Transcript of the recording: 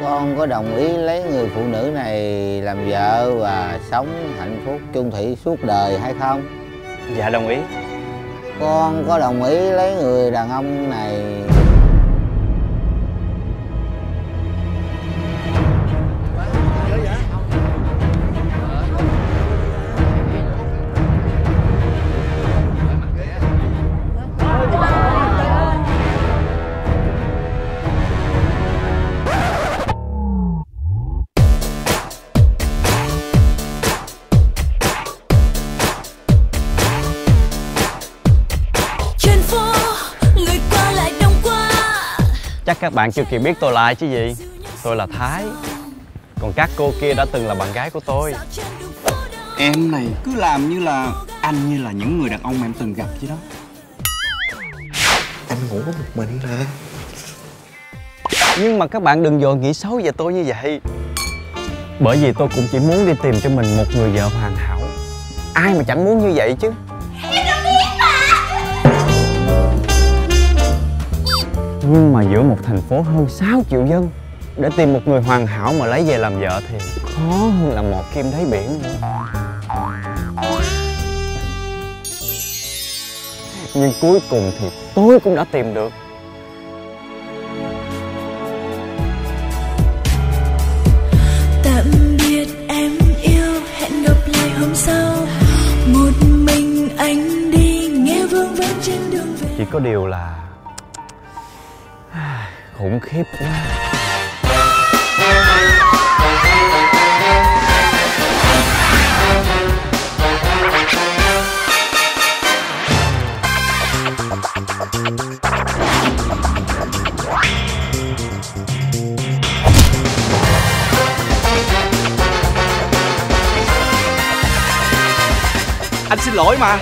con có đồng ý lấy người phụ nữ này làm vợ và sống hạnh phúc chung thủy suốt đời hay không? Dạ đồng ý. Con có đồng ý lấy người đàn ông này chắc các bạn chưa kịp biết tôi là ai chứ gì. Tôi là thái. Còn các cô kia đã từng là bạn gái của tôi. Em này cứ làm như là anh như là những người đàn ông mà em từng gặp chứ đó. Anh ngủ có một mình hả? nhưng mà các bạn đừng dội nghĩ xấu về tôi như vậy. Bởi vì tôi cũng chỉ muốn đi tìm cho mình một người vợ hoàn hảo. Ai mà chẳng muốn như vậy chứ nhưng mà giữa một thành phố hơn 6 triệu dân để tìm một người hoàn hảo mà lấy về làm vợ thì khó hơn là một kim đáy biển nữa. Nhưng cuối cùng thì tôi cũng đã tìm được. Tạm biệt em yêu hẹn gặp lại hôm sau. Một mình anh đi nghe vương vấn trên đường về. Chỉ có điều là khủng khiếp quá. Anh xin lỗi mà.